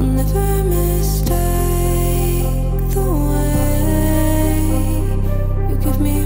Never mistake the way you give me